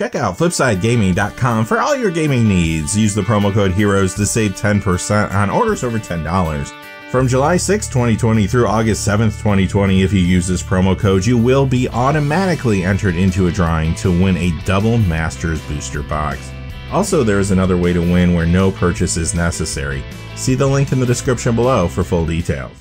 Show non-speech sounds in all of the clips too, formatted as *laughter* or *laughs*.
Check out FlipsideGaming.com for all your gaming needs. Use the promo code HEROES to save 10% on orders over $10. From July 6, 2020 through August 7, 2020, if you use this promo code, you will be automatically entered into a drawing to win a Double Masters booster box. Also, there is another way to win where no purchase is necessary. See the link in the description below for full details.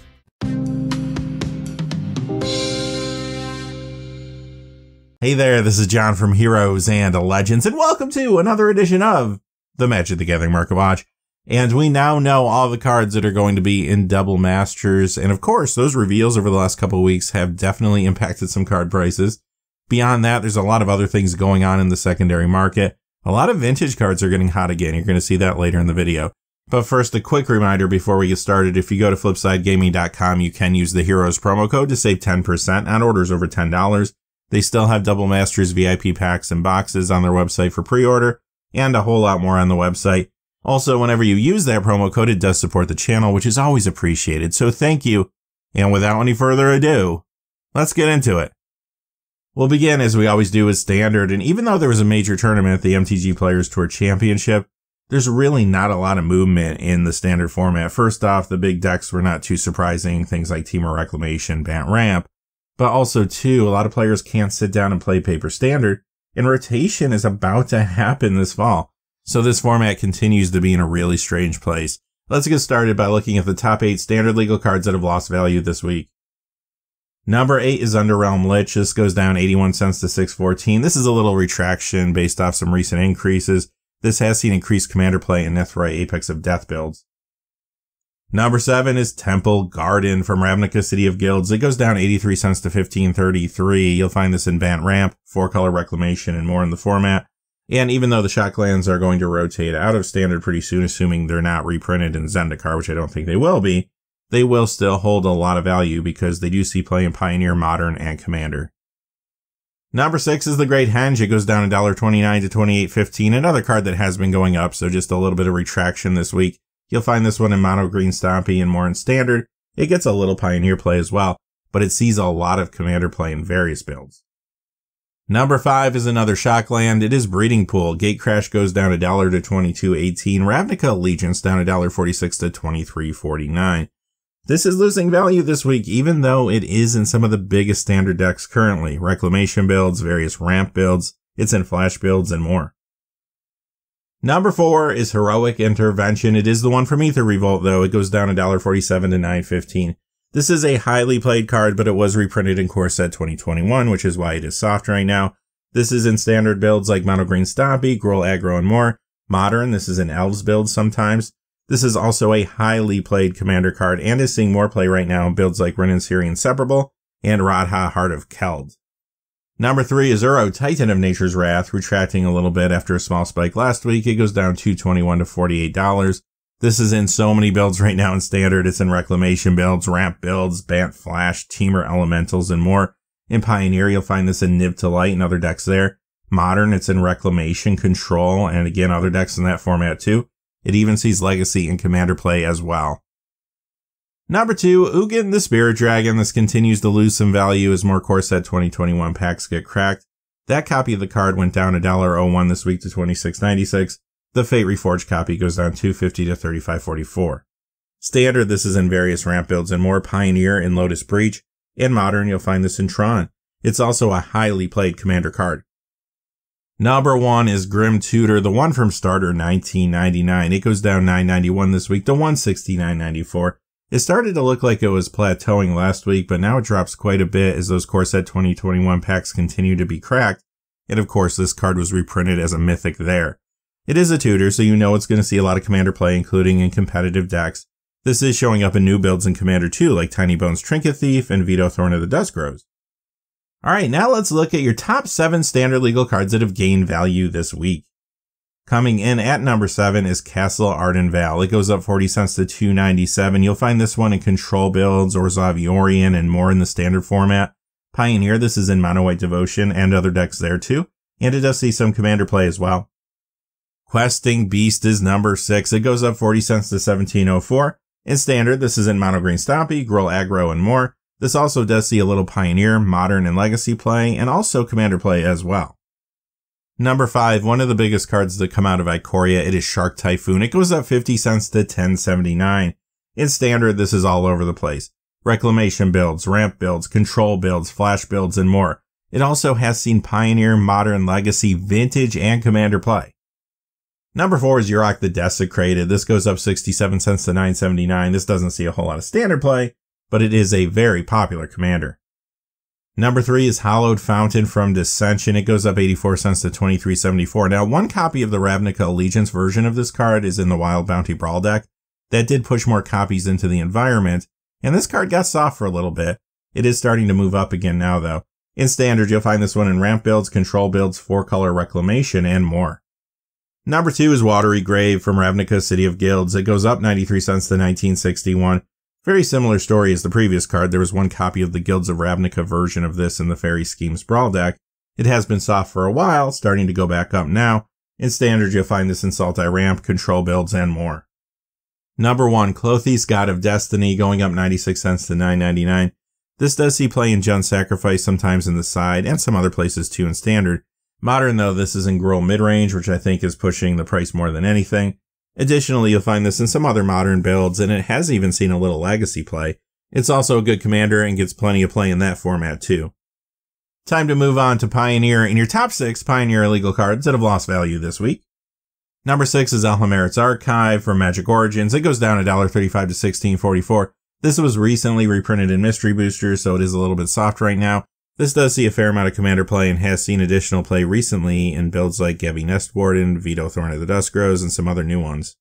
Hey there, this is John from Heroes and Legends, and welcome to another edition of the Magic the Gathering Market Watch. And we now know all the cards that are going to be in Double Masters. And of course, those reveals over the last couple weeks have definitely impacted some card prices. Beyond that, there's a lot of other things going on in the secondary market. A lot of vintage cards are getting hot again. You're going to see that later in the video. But first, a quick reminder before we get started. If you go to flipsidegaming.com, you can use the Heroes promo code to save 10% on orders over $10. They still have Double Masters VIP packs and boxes on their website for pre-order and a whole lot more on the website. Also, whenever you use that promo code, it does support the channel, which is always appreciated. So thank you. And without any further ado, let's get into it. We'll begin as we always do with standard. And even though there was a major tournament at the MTG Players Tour Championship, there's really not a lot of movement in the standard format. First off, the big decks were not too surprising. Things like Temur Reclamation, Bant Ramp. But also too, a lot of players can't sit down and play paper standard. And rotation is about to happen this fall. So this format continues to be in a really strange place. Let's get started by looking at the top eight standard legal cards that have lost value this week. Number eight is Underrealm Lich. This goes down 81 cents to 614. This is a little retraction based off some recent increases. This has seen increased commander play in Nethroi Apex of Death builds. Number seven is Temple Garden from Ravnica City of Guilds. It goes down 83 cents to 1533. You'll find this in Bant Ramp, four color reclamation, and more in the format. And even though the Shocklands are going to rotate out of standard pretty soon, assuming they're not reprinted in Zendikar, which I don't think they will be, they will still hold a lot of value because they do see play in Pioneer, Modern, and Commander. Number six is the Great Henge. It goes down $1.29 to 28.15. Another card that has been going up, so just a little bit of retraction this week. You'll find this one in Mono Green Stompy and more in Standard. It gets a little Pioneer play as well, but it sees a lot of Commander play in various builds. Number five is another Shockland. It is Breeding Pool. Gatecrash goes down a dollar to twenty two eighteen. Ravnica Allegiance down a dollar forty six to twenty three forty nine. This is losing value this week, even though it is in some of the biggest standard decks currently. Reclamation builds, various ramp builds, it's in flash builds, and more. Number four is Heroic Intervention. It is the one from Aether Revolt, though. It goes down a dollar forty seven to nine fifteen. This is a highly played card, but it was reprinted in Core Set 2021, which is why it is soft right now. This is in standard builds like Mono Green Stompy, Gruul Aggro, and more. Modern, this is in Elves builds sometimes. This is also a highly played commander card and is seeing more play right now in builds like Rin and Seri Inseparable and Radha Heart of Keld. Number three is Uro, Titan of Nature's Wrath, retracting a little bit after a small spike last week. It goes down 221 to $48. This is in so many builds right now in standard. It's in reclamation builds, ramp builds, Bant Flash, Temur Elementals, and more. In Pioneer, you'll find this in Niv to Light and other decks there. Modern, it's in Reclamation, Control, and again, other decks in that format too. It even sees Legacy and Commander play as well. Number two, Ugin the Spirit Dragon. This continues to lose some value as more Core Set 2021 packs get cracked. That copy of the card went down $1.01 this week to 26.96. The Fate Reforged copy goes down 250 to 3544. Standard, this is in various ramp builds and more Pioneer in Lotus Breach. In Modern, you'll find this in Tron. It's also a highly played commander card. Number one is Grim Tutor, the one from Starter 1999. It goes down 991 this week to 169.94. It started to look like it was plateauing last week, but now it drops quite a bit as those Core Set 2021 packs continue to be cracked. And of course, this card was reprinted as a mythic there. It is a tutor, so you know it's going to see a lot of commander play, including in competitive decks. This is showing up in new builds in Commander 2, like Tiny Bones Trinket Thief and Vito Thorn of the Dusk Rose. Alright, now let's look at your top 7 standard legal cards that have gained value this week. Coming in at number 7 is Castle Ardenvale. It goes up 40 cents to 297. You'll find this one in control builds, Orzhov Yorion, and more in the standard format. Pioneer, this is in Mono White Devotion and other decks there too. And it does see some commander play as well. Questing Beast is number six. It goes up 40 cents to 1704. In standard, this is in Mono Green Stompy, Gruul Aggro, and more. This also does see a little Pioneer, Modern, and Legacy play, and also Commander play as well. Number five, one of the biggest cards that come out of Ikoria, it is Shark Typhoon. It goes up 50 cents to 1079. In standard, this is all over the place. Reclamation builds, ramp builds, control builds, flash builds, and more. It also has seen Pioneer, Modern, Legacy, Vintage, and Commander play. Number four is Yarok the Desecrated. This goes up 67 cents to 979. This doesn't see a whole lot of standard play, but it is a very popular commander. Number three is Hallowed Fountain from Dissension. It goes up 84 cents to 23.74. Now, one copy of the Ravnica Allegiance version of this card is in the Wild Bounty Brawl deck. That did push more copies into the environment, and this card got soft for a little bit. It is starting to move up again now, though. In standard, you'll find this one in ramp builds, control builds, four color reclamation, and more. Number two is Watery Grave from Ravnica City of Guilds. It goes up 93 cents to 1961. Very similar story as the previous card. There was one copy of the Guilds of Ravnica version of this in the Faerie Schemes Brawl deck. It has been soft for a while, starting to go back up now. In standard, you'll find this in Sultai Ramp, control builds, and more. Number one, Klothys, God of Destiny, going up 96 cents to 9.99. This does see play in Jund Sacrifice sometimes in the side and some other places too in standard. Modern though, this is in Gruul mid-range, which I think is pushing the price more than anything. Additionally, you'll find this in some other modern builds, and it has even seen a little legacy play. It's also a good commander and gets plenty of play in that format too. Time to move on to Pioneer in your top six Pioneer illegal cards that have lost value this week. Number six is Alhammarret's Archive from Magic Origins. It goes down $1.35 to 16.44. This was recently reprinted in Mystery Boosters, so it is a little bit soft right now. This does see a fair amount of commander play and has seen additional play recently in builds like Gebi Nestwarden, Vito Thorn of the Dusk Rose, and some other new ones.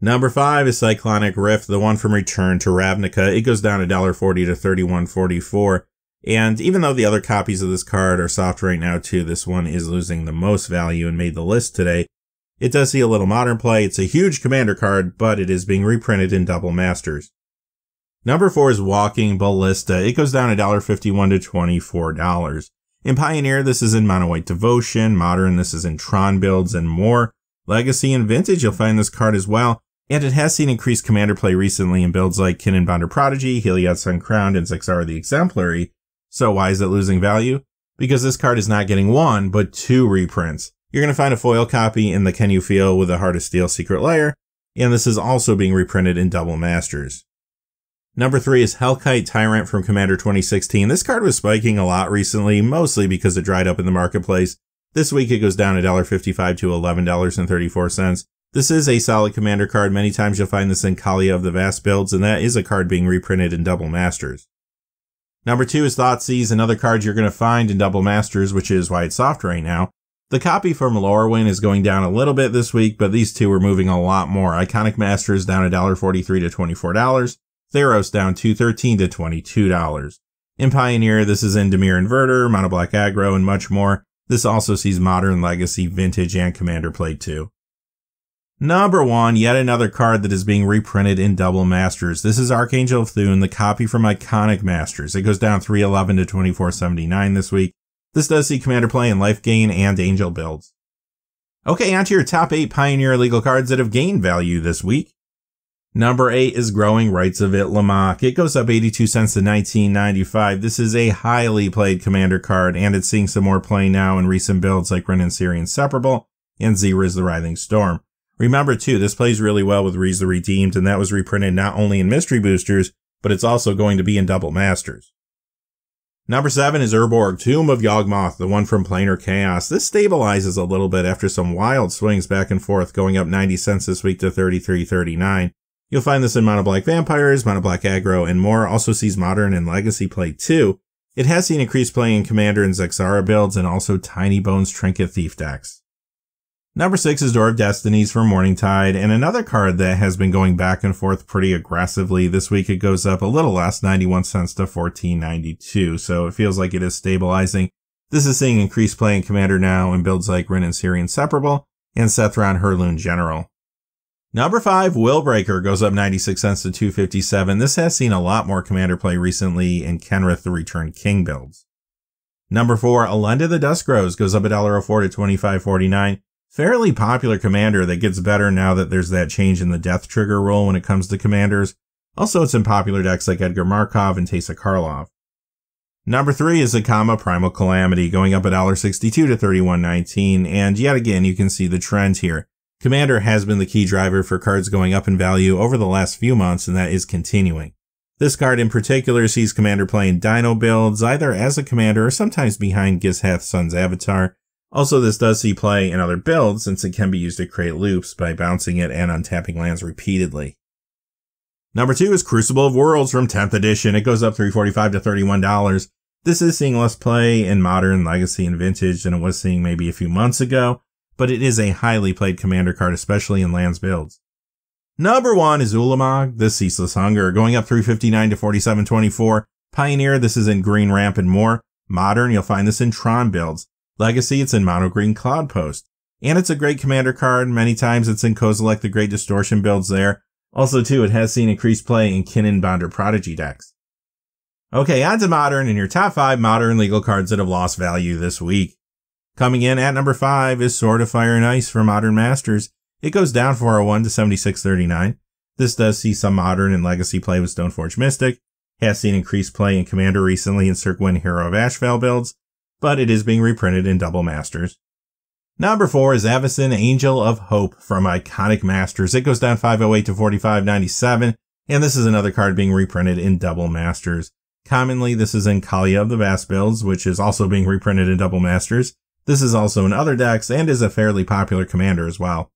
Number five is Cyclonic Rift, the one from Return to Ravnica. It goes down $1.40 to 31.44. And even though the other copies of this card are soft right now too, this one is losing the most value and made the list today. It does see a little modern play. It's a huge commander card, but it is being reprinted in double masters. Number four is Walking Ballista. It goes down $1.51 to $24. In Pioneer, this is in Mono White Devotion. Modern, this is in Tron builds and more. Legacy and Vintage, you'll find this card as well. And it has seen increased commander play recently in builds like Kinnan Bonder Prodigy, Heliod Sun Crowned, and Zexara the Exemplary. So why is it losing value? Because this card is not getting one, but two reprints. You're going to find a foil copy in the Can You Feel with the Heart of Steel Secret Lair, and this is also being reprinted in Double Masters. Number three is Hellkite Tyrant from Commander 2016. This card was spiking a lot recently, mostly because it dried up in the marketplace. This week it goes down $1.55 to $11.34. This is a solid commander card. Many times you'll find this in Kaalia of the Vast builds, and that is a card being reprinted in Double Masters. Number two is Thoughtseize, another card you're going to find in Double Masters, which is why it's soft right now. The copy from Lorwyn is going down a little bit this week, but these two are moving a lot more. Iconic Masters down $1.43 to $24. Theros down 213 to $22. In Pioneer, this is in Dimir Inverter, Mono Black Aggro, and much more. This also sees Modern Legacy, Vintage, and Commander Play too. Number one, yet another card that is being reprinted in Double Masters. This is Archangel of Thune, the copy from Iconic Masters. It goes down 311 to 2479 this week. This does see Commander Play in Life Gain and Angel builds. Okay, on to your top eight Pioneer legal cards that have gained value this week. Number eight is Growing Rites of Itlimoc. It goes up 82 cents to 1995. This is a highly played commander card, and it's seeing some more play now in recent builds like Rin and Seri Inseparable and Xyris the Writhing Storm. Remember too, this plays really well with Rhys the Redeemed, and that was reprinted not only in mystery boosters, but it's also going to be in double masters. Number seven is Urborg, Tomb of Yawgmoth, the one from Planar Chaos. This stabilizes a little bit after some wild swings back and forth, going up 90 cents this week to 33.39. You'll find this in Mono Black Vampires, Mono Black Aggro, and more. Also sees Modern and Legacy play too. It has seen increased play in Commander and Zexara builds and also Tiny Bones Trinket Thief decks. Number six is Door of Destinies from Morningtide, and another card that has been going back and forth pretty aggressively. This week it goes up a little less, 91 cents to 14.92, so it feels like it is stabilizing. This is seeing increased play in Commander now in builds like Rin and Seri Inseparable and Sethron Hurloon General. Number five, Willbreaker goes up 96 cents to 257. This has seen a lot more commander play recently in Kenrith the Return King builds. Number four, Elenda the Dusk Rose goes up $1.04 to 25.49. Fairly popular commander that gets better now that there's that change in the death trigger rule when it comes to commanders. Also, it's in popular decks like Edgar Markov and Teysa Karlov. Number three is Zacama Primal Calamity, going up $1.62 to 31.19. And yet again, you can see the trend here. Commander has been the key driver for cards going up in value over the last few months, and that is continuing. This card in particular sees Commander playing Dino builds, either as a commander or sometimes behind Gishath Sun's avatar. Also, this does see play in other builds since it can be used to create loops by bouncing it and untapping lands repeatedly. Number two is Crucible of Worlds from 10th edition. It goes up 345 to $31. This is seeing less play in modern, legacy, and vintage than it was seeing maybe a few months ago, but it is a highly played commander card, especially in lands builds. Number one is Ulamog, the Ceaseless Hunger, going up 359 to 4724. Pioneer, this is in green ramp and more. Modern, you'll find this in Tron builds. Legacy, it's in mono green Cloud Post. And it's a great commander card. Many times it's in Kozilek the Great Distortion builds there. Also, too, it has seen increased play in Kinnan Bonder Prodigy decks. Okay, on to Modern and your top five Modern legal cards that have lost value this week. Coming in at number five is Sword of Fire and Ice for Modern Masters. It goes down 401 to 7639. This does see some Modern and Legacy play with Stoneforge Mystic, has seen increased play in Commander recently in Syr Gwyn Hero of Ashvale builds, but it is being reprinted in Double Masters. Number four is Avacyn Angel of Hope from Iconic Masters. It goes down 508 to 4597, and this is another card being reprinted in Double Masters. Commonly, this is in Kaalia of the Vast builds, which is also being reprinted in Double Masters, this is also in other decks and is a fairly popular commander as well.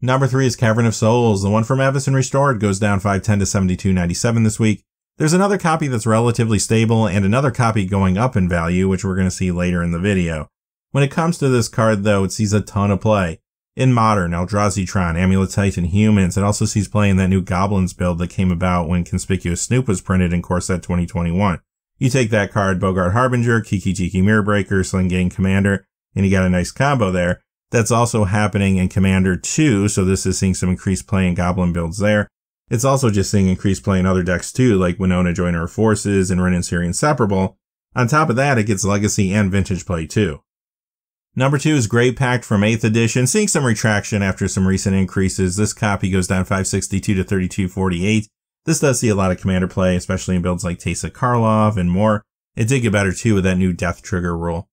Number three is Cavern of Souls. The one from Avacyn Restored goes down 510 to 72.97 this week. There's another copy that's relatively stable and another copy going up in value, which we're going to see later in the video. When it comes to this card though, it sees a ton of play. In Modern, Eldrazi Tron, Amulet Titan, Humans, it also sees play in that new Goblins build that came about when Conspicuous Snoop was printed in Core Set 2021. You take that card, Boggart Harbinger, Kiki Jiki Mirror Breaker, Sling Gang Commander, and you got a nice combo there. That's also happening in Commander 2, so this is seeing some increased play in Goblin builds there. It's also just seeing increased play in other decks too, like Winota Joiner of Forces and Rin and Seri Inseparable. On top of that, it gets Legacy and Vintage play too. Number two is Grave Pact from 8th edition, seeing some retraction after some recent increases. This copy goes down 562 to 3248. This does see a lot of commander play, especially in builds like Teysa Karlov and more. It did get better too with that new death trigger rule.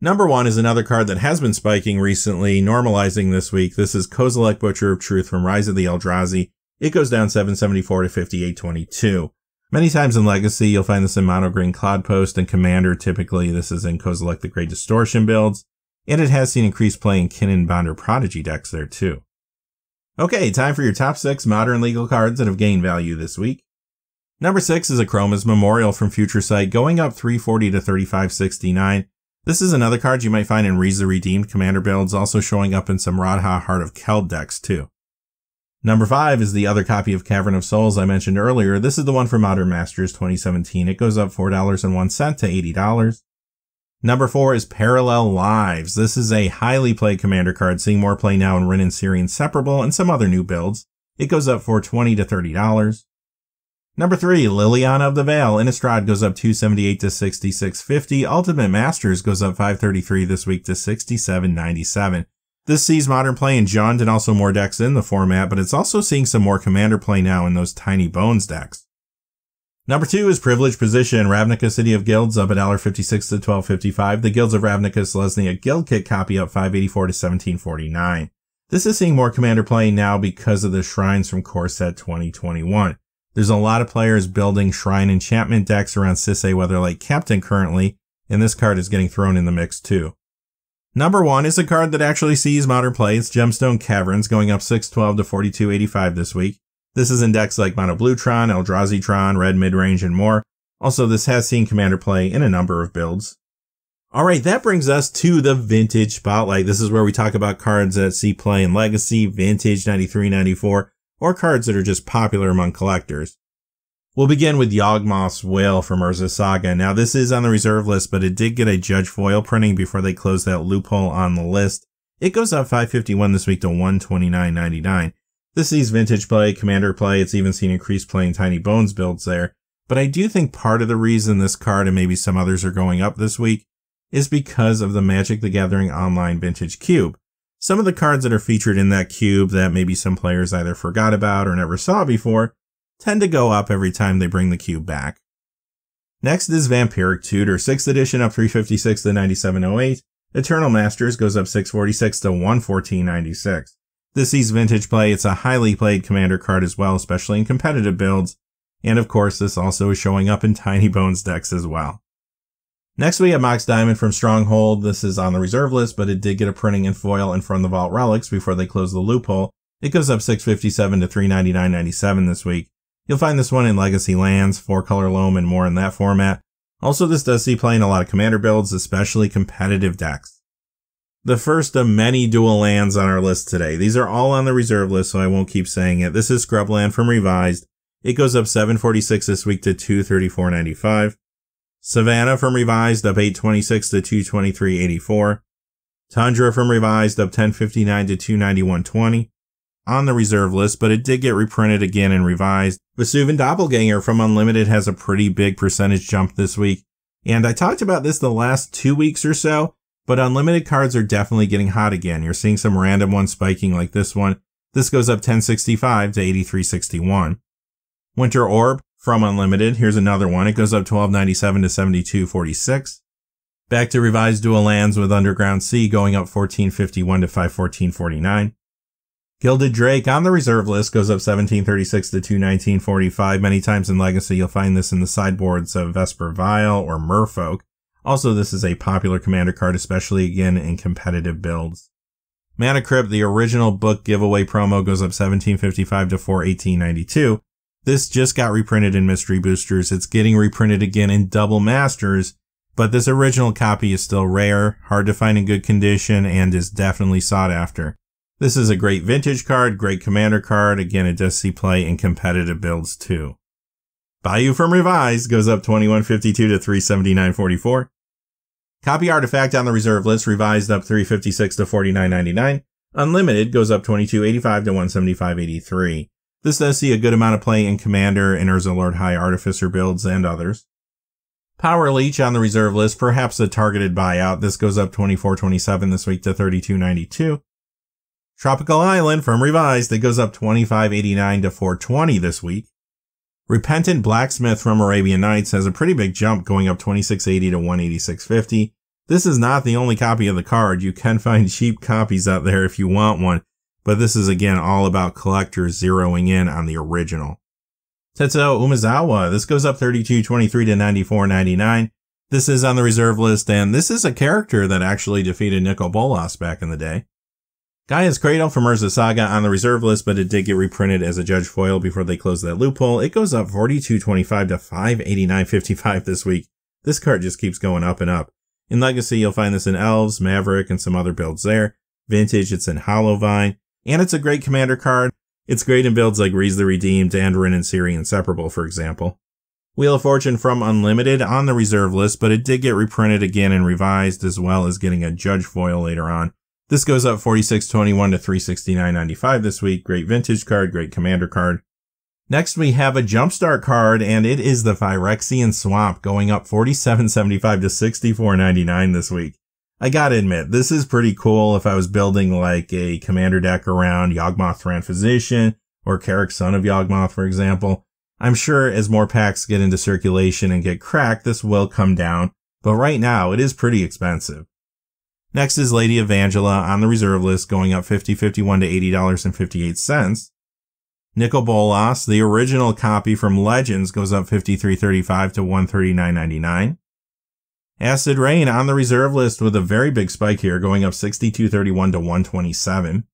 Number one is another card that has been spiking recently, normalizing this week. This is Kozilek Butcher of Truth from Rise of the Eldrazi. It goes down 774 to 5822. Many times in Legacy, you'll find this in Mono Green Cloud Post and Commander. Typically, this is in Kozilek the Great Distortion builds. And it has seen increased play in Kinnan Bonder Prodigy decks there too. Okay, time for your top six modern legal cards that have gained value this week. Number six is Akroma's Memorial from Future Sight, going up 340 to 3569. This is another card you might find in Riza Redeemed Commander builds, also showing up in some Radha Heart of Keld decks too. Number five is the other copy of Cavern of Souls I mentioned earlier. This is the one for Modern Masters 2017. It goes up $4.01 to $80. Number four is Parallel Lives. This is a highly played commander card, seeing more play now in Rin and Seri Inseparable and some other new builds. It goes up for 20 to $30. Number three, Liliana of the Veil. Innistrad goes up 278 to 6650. Ultimate Masters goes up 533 this week to 6797. This sees modern play in Jund and also more decks in the format, but it's also seeing some more commander play now in those tiny bones decks. Number two is Privileged Position. Ravnica City of Guilds up $1.56 to 12.55. The Guilds of Ravnica Selesnya Guild Kit copy up 584 to 1749. This is seeing more commander play now because of the shrines from Core Set 2021. There's a lot of players building shrine enchantment decks around Sisay Weatherlight Captain currently, and this card is getting thrown in the mix too. Number one is a card that actually sees modern play. It's Gemstone Caverns going up 612 to 4285 this week. This is in decks like Mono Bluetron, Eldrazi Tron, Red Midrange, and more. Also, this has seen Commander play in a number of builds. Alright, that brings us to the Vintage Spotlight. This is where we talk about cards that see play in Legacy, Vintage, 93, 94, or cards that are just popular among collectors. We'll begin with Yawgmoth's Will from Urza Saga. Now, this is on the reserve list, but it did get a Judge Foil printing before they closed that loophole on the list. It goes up 551 this week to 129.99. This sees vintage play, commander play. It's even seen increased play in Tiny Bones builds there. But I do think part of the reason this card and maybe some others are going up this week is because of the Magic the Gathering Online Vintage Cube. Some of the cards that are featured in that cube that maybe some players either forgot about or never saw before tend to go up every time they bring the cube back. Next is Vampiric Tutor, 6th edition up 356 to 9708. Eternal Masters goes up 646 to 11496. This sees vintage play. It's a highly played commander card as well, especially in competitive builds. And of course, this also is showing up in *laughs* Tiny Bones decks as well. Next, we have Mox Diamond from Stronghold. This is on the reserve list, but it did get a printing in foil and from the Vault Relics before they closed the loophole. It goes up 657 to 399.97 this week. You'll find this one in Legacy Lands, 4-color loam, and more in that format. Also, this does see play in a lot of commander builds, especially competitive decks. The first of many dual lands on our list today. These are all on the reserve list, so I won't keep saying it. This is Scrubland from Revised. It goes up 746 this week to 234.95. Savannah from Revised up 826 to 223.84. Tundra from Revised up 1059 to 291.20 on the reserve list, but it did get reprinted again and revised. Vesuvan Doppelganger from Unlimited has a pretty big percentage jump this week. And I talked about this the last two weeks or so, but Unlimited cards are definitely getting hot again. You're seeing some random ones spiking like this one. This goes up 1065 to 8361. Winter Orb from Unlimited. Here's another one. It goes up 1297 to 7246. Back to revised dual lands with Underground Sea going up 1451 to 51449. Gilded Drake on the reserve list goes up 1736 to 21945. Many times in Legacy, you'll find this in the sideboards of Vesper Vile or Merfolk. Also, this is a popular commander card, especially again in competitive builds. Mana Crypt, the original book giveaway promo goes up 1755 to 41892. This just got reprinted in Mystery Boosters. It's getting reprinted again in Double Masters, but this original copy is still rare, hard to find in good condition, and is definitely sought after. This is a great vintage card, great commander card. Again, it does see play in competitive builds too. Bayou from Revised goes up 2152 to 379.44. Copy Artifact on the reserve list revised up 356 to 49.99. Unlimited goes up 2285 to 175.83. This does see a good amount of play in Commander and Urza Lord High Artificer builds and others. Power Leech on the reserve list, perhaps a targeted buyout. This goes up 24.27 this week to 32.92. Tropical Island from Revised that goes up 25.89 to 420 this week. Repentant Blacksmith from Arabian Nights has a pretty big jump going up 26.80 to 186.50. This is not the only copy of the card. You can *laughs* find cheap copies out there if you want one, but this is again all about collectors zeroing in on the original. Tetsuo Umezawa, this goes up 32.23 to 94.99. This is on the reserve list, and this is a character that actually defeated Nicol Bolas back in the day. Gaea's Cradle from Urza Saga on the reserve list, but it did get reprinted as a judge foil before they closed that loophole. It goes up 42.25 to 589.55 this week. This card just keeps going up and up. In Legacy, you'll find this in Elves, Maverick, and some other builds there. Vintage, it's in Hollowvine. And it's a great commander card. It's great in builds like Rhys the Redeemed and Rin and Seri Inseparable, for example. Wheel of Fortune from Unlimited on the reserve list, but it did get reprinted again and revised as well as getting a judge foil later on. This goes up 46.21 to 369.95 this week. Great vintage card, great commander card. Next, we have a jumpstart card, and it is the Phyrexian Swamp going up 47.75 to 64.99 this week. I gotta admit, this is pretty cool if I was building like a commander deck around Yawgmoth Thran Physician or K'rrik Son of Yawgmoth, for example. I'm sure as more packs get into circulation and get cracked, this will come down, but right now it is pretty expensive. Next is Lady Evangela on the reserve list going up 50 51 to $80.58. Nicol Bolas, the original copy from Legends goes up 53.35 to 139.99. Acid Rain on the reserve list with a very big spike here going up 62.31 to 127.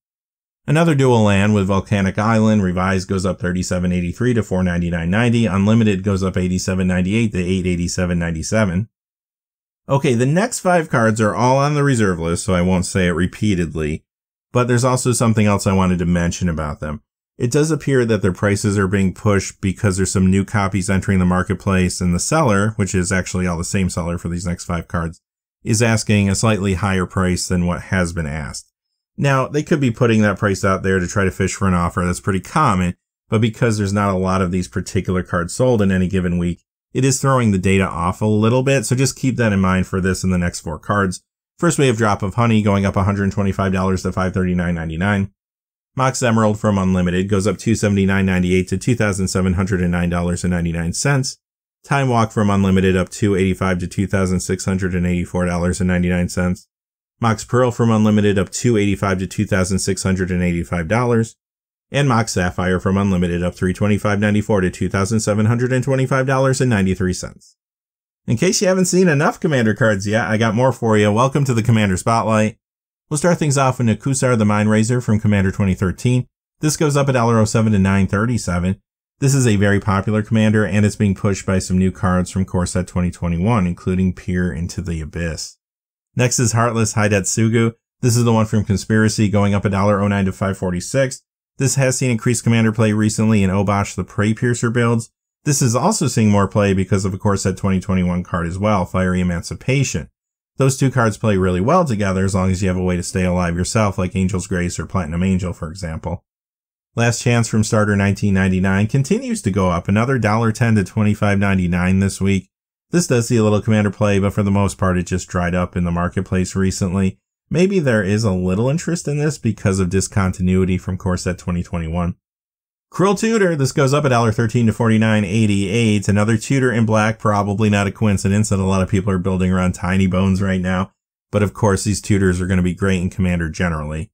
Another dual land with Volcanic Island revised goes up 37.83 to 499.90. Unlimited goes up 87.98 to 887.97. Okay, the next five cards are all on the reserve list, so I won't say it repeatedly, but there's also something else I wanted to mention about them. It does appear that their prices are being pushed because there's some new copies entering the marketplace and the seller, which is actually all the same seller for these next five cards, is asking a slightly higher price than what has been asked. Now, they could be putting that price out there to try to fish for an offer. That's pretty common, but because there's not a lot of these particular cards sold in any given week, it is throwing the data off a little bit, so just keep that in mind for this and the next four cards. First we have Drop of Honey going up $125 to $539.99. Mox Emerald from Unlimited goes up $279.98 to $2,709.99. Time Walk from Unlimited up 285 to $2,684.99. Mox Pearl from Unlimited up 285 to $2,685. And Mox Sapphire from Unlimited up 325.94 to $2,725.93. In case you haven't seen enough Commander cards yet, I got more for you. Welcome to the Commander Spotlight. We'll start things off with Nekusar the Mindrazor from Commander 2013. This goes up at $1.07 to 937. This is a very popular commander and it's being pushed by some new cards from Core Set 2021, including Peer into the Abyss. Next is Heartless Hidetsugu. This is the one from Conspiracy going up at $1.09 to 546. This has seen increased commander play recently in Obosh the Prey Piercer builds. This is also seeing more play because of a Core Set 2021 card as well, Fiery Emancipation. Those two cards play really well together as long as you have a way to stay alive yourself, like Angel's Grace or Platinum Angel, for example. Last Chance from Starter 1999 continues to go up, another $1.10 to $25.99 this week. This does see a little commander play, but for the most part, it just dried up in the marketplace recently. Maybe there is a little interest in this because of discontinuity from Core Set 2021. Cruel Tutor, this goes up at $1.13 to $49.88. Another tutor in black, probably not a coincidence that a lot of people are building around tiny bones right now. But of course, these tutors are going to be great in Commander generally.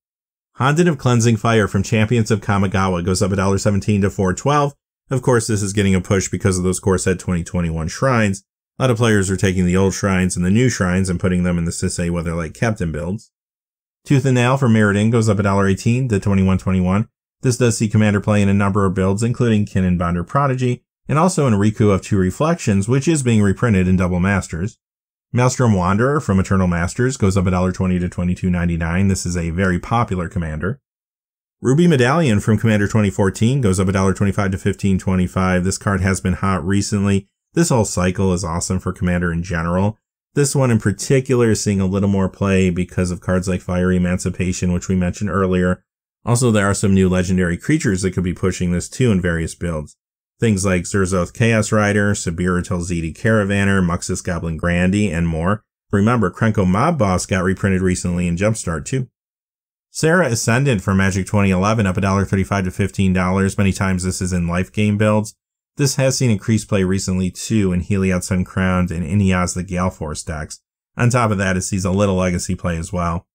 Honden of Cleansing Fire from Champions of Kamigawa goes up at $1.17 to $4.12. Of course, this is getting a push because of those Core Set 2021 shrines. A lot of players are taking the old shrines and the new shrines and putting them in the Sisay Weatherlight Captain builds. Tooth and Nail from Mirrodin goes up at $1.18 to $21.21. This does see Commander play in a number of builds, including Kinnan Bonder Prodigy, and also in Riku of Two Reflections, which is being reprinted in Double Masters. Maelstrom Wanderer from Eternal Masters goes up at $1.20 to $22.99. This is a very popular commander. Ruby Medallion from Commander 2014 goes up $1.25 to $15.25. This card has been hot recently. This whole cycle is awesome for Commander in general. This one in particular is seeing a little more play because of cards like Fiery Emancipation, which we mentioned earlier, also, there are some new legendary creatures that could be pushing this too in various builds. Things like Zurzoth Chaos Rider, Sabira Telzidi Caravaner, Muxus Goblin Grandee, and more. Remember, Krenko Mob Boss got reprinted recently in Jumpstart too. Serra Ascendant from Magic 2011 up $1.35 to $15. Many times this is in life game builds. This has seen increased play recently too in Heliod Crowned and Inniaz the Gale Force decks. On top of that, it sees a little legacy play as well.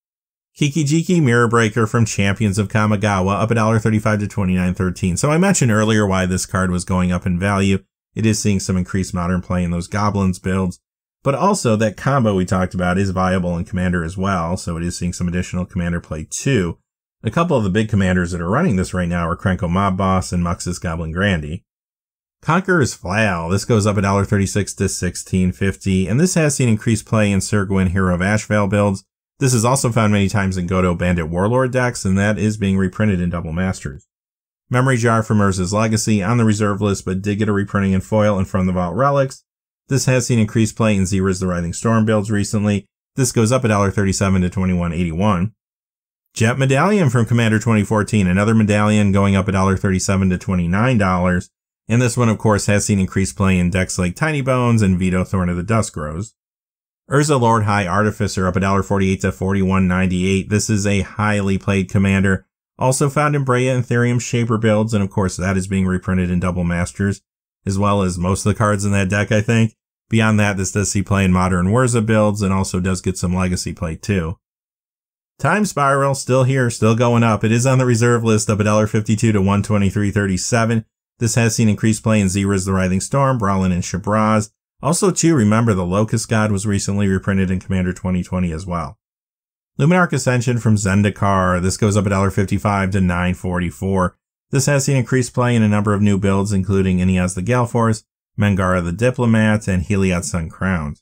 Kiki-Jiki Mirror Breaker from Champions of Kamigawa up $1.35 to $29.13. So I mentioned earlier why this card was going up in value. It is seeing some increased modern play in those goblins builds, but also that combo we talked about is viable in Commander as well, so it is seeing some additional Commander play too. A couple of the big commanders that are running this right now are Krenko Mob Boss and Muxus Goblin Grandee. Conqueror's Flail. This goes up $1.36 to $16.50, and this has seen increased play in Syr Gwyn Hero of Ashvale builds, this is also found many times in Godo Bandit Warlord decks, and that is being reprinted in Double Masters. Memory Jar from Urza's Legacy on the reserve list, but did get a reprinting in foil and from the Vault Relics. This has seen increased play in Xyris The Writhing Storm builds recently. This goes up $1.37 to $21.81. Jet Medallion from Commander 2014, another medallion going up $1.37 to $29. And this one, of course, has seen increased play in decks like Tiny Bones and Vito Thorn of the Dusk Rose. Urza Lord High Artificer up $1.48 to 41.98. This is a highly played commander. Also found in Breya Etherium Shaper builds, and of course that is being reprinted in Double Masters, as well as most of the cards in that deck, I think. Beyond that, this does see play in Modern Urza builds, and also does get some Legacy play too. Time Spiral, still here, still going up. It is on the reserve list up $1.52 to 123.37. This has seen increased play in Xyris The Writhing Storm, Brawlin, and Shabraz. Also, too, remember the Locust God was recently reprinted in Commander 2020 as well. Luminarch Ascension from Zendikar. This goes up at $1.55 to 944. This has seen increased play in a number of new builds, including Inniaz the Galeforce, Mangara the Diplomat, and Heliod Sun Crowned.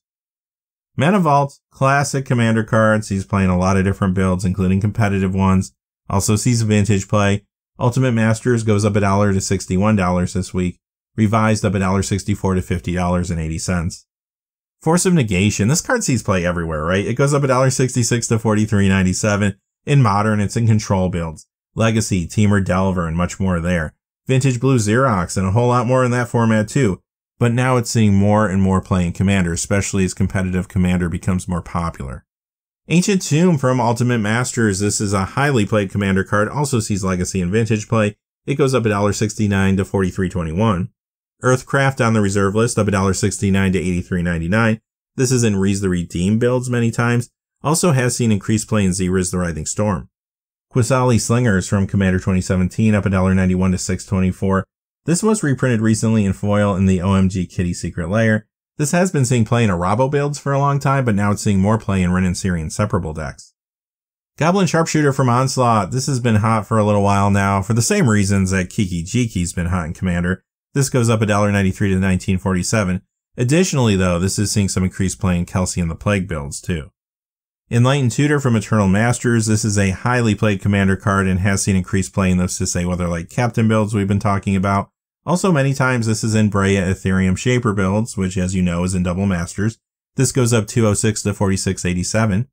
Mana Vault, classic commander cards. He's playing a lot of different builds, including competitive ones. Also sees vintage play. Ultimate Masters goes up a dollar to $61 this week revised up $1.64 to $50.80. Force of Negation. This card sees play everywhere, right? It goes up $1.66 to $43.97. In Modern, it's in control builds. Legacy, Temur Delver, and much more there. Vintage Blue Xerox, and a whole lot more in that format too. But now it's seeing more and more play in Commander, especially as competitive Commander becomes more popular. Ancient Tomb from Ultimate Masters. This is a highly played Commander card, also sees Legacy and Vintage play. It goes up $1.69 to $43.21. Earthcraft on the reserve list up $1.69 to $83.99. This is in Rhys the Redeem builds many times. Also has seen increased play in Xyris The Writhing Storm. Qasali Slingers from Commander 2017 up $1.91 to 624. This was reprinted recently in foil in the OMG Kitty Secret Lair. This has been seeing play in Arahbo builds for a long time, but now it's seeing more play in Rin and Seri Inseparable decks. Goblin Sharpshooter from Onslaught. This has been hot for a little while now, for the same reasons that Kiki Jiki's been hot in Commander. This goes up $1.93 to 1947. Additionally, though, this is seeing some increased play in Kelsien the Plague builds, too. Enlightened Tutor from Eternal Masters. This is a highly played commander card and has seen increased play in those Sisay Weatherlight Captain builds we've been talking about. Also, many times this is in Breya Etherium Shaper builds, which as you know is in Double Masters. This goes up 206 to 4687.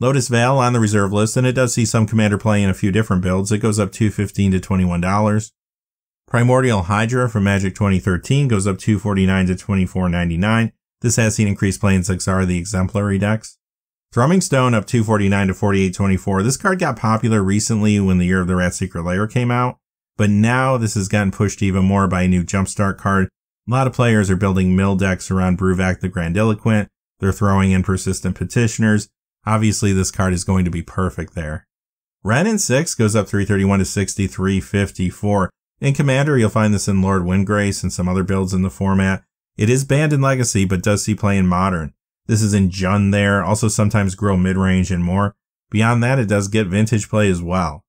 Lotus Vale on the reserve list, and it does see some commander play in a few different builds. It goes up 215 to $21. Primordial Hydra from Magic 2013 goes up 249 to 24.99. This has seen increased play in Zexar the Exemplary decks. Thrumming Stone up 249 to 4824. This card got popular recently when the Year of the Rat Secret Lair came out, but now this has gotten pushed even more by a new Jumpstart card. A lot of players are building mill decks around Bruvac the Grandiloquent. They're throwing in Persistent Petitioners. Obviously, this card is going to be perfect there. Wrenn and 6 goes up 331 to 6354. In Commander, you'll find this in Lord Windgrace and some other builds in the format. It is banned in Legacy, but does see play in Modern. This is in Jund there, also sometimes Gruul mid-range and more. Beyond that, it does get vintage play as well.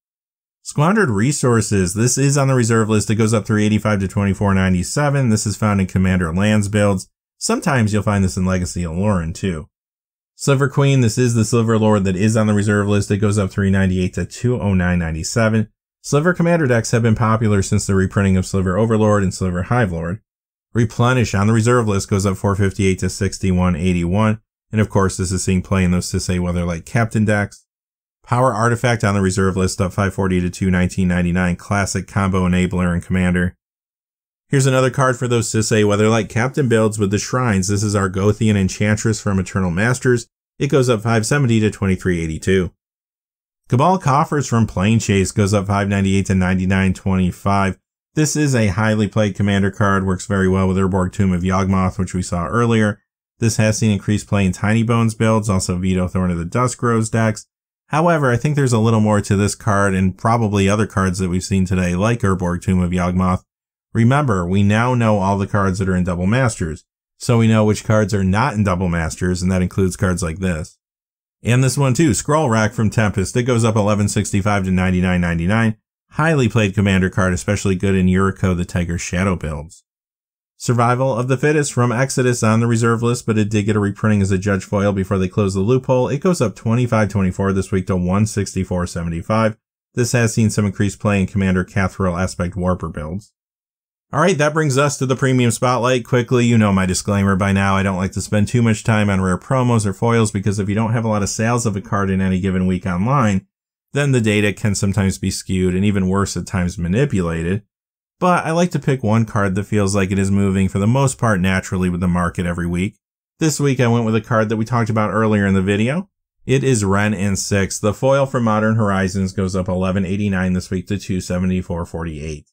Squandered Resources. This is on the reserve list. It goes up 385 to 2497. This is found in Commander Lands builds. Sometimes you'll find this in Legacy Aluren too. Sliver Queen. This is the Sliver Lord that is on the reserve list. It goes up 398 to 20997. Sliver Commander decks have been popular since the reprinting of Sliver Overlord and Sliver Hive Lord. Replenish on the reserve list goes up 458 to 6181. And of course, this is seeing play in those Sisay Weatherlight Captain decks. Power Artifact on the reserve list up 540 to 219.99. Classic combo enabler and commander. Here's another card for those Sisay, whether like Captain builds with the shrines. This is Argothian Enchantress from Eternal Masters. It goes up 570 to 2382. Cabal Coffers from Planechase goes up 598 to 9925. This is a highly played commander card, works very well with Urborg Tomb of Yawgmoth, which we saw earlier. This has seen increased play in Tiny Bones builds, also Vito Thorn of the Dusk Rose decks. However, I think there's a little more to this card and probably other cards that we've seen today, like Urborg Tomb of Yawgmoth. Remember, we now know all the cards that are in Double Masters, so we know which cards are not in Double Masters, and that includes cards like this. And this one too, Scroll Rack from Tempest. It goes up 1165 to 99.99. Highly played commander card, especially good in Yuriko the Tiger Shadow builds. Survival of the Fittest from Exodus on the reserve list, but it did get a reprinting as a judge foil before they closed the loophole. It goes up 25-24 this week to 164.75. This has seen some increased play in Commander Kathril Aspect Warper builds. Alright, that brings us to the premium spotlight. Quickly, you know my disclaimer by now. I don't like to spend too much time on rare promos or foils because if you don't have a lot of sales of a card in any given week online, then the data can sometimes be skewed and even worse at times manipulated. But I like to pick one card that feels like it is moving for the most part naturally with the market every week. This week I went with a card that we talked about earlier in the video. It is Wrenn and 6. The foil for Modern Horizons goes up 11.89 this week to 274.48.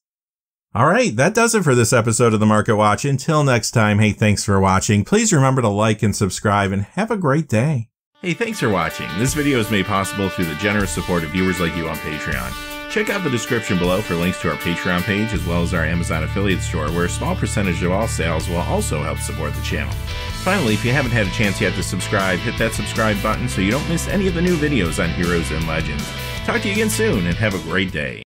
Alright, that does it for this episode of the Market Watch. Until next time, hey, thanks for watching. Please remember to like and subscribe and have a great day. Hey, thanks for watching. This video is made possible through the generous support of viewers like you on Patreon. Check out the description below for links to our Patreon page as well as our Amazon affiliate store where a small percentage of all sales will also help support the channel. Finally, if you haven't had a chance yet to subscribe, hit that subscribe button so you don't miss any of the new videos on Heroes and Legends. Talk to you again soon and have a great day.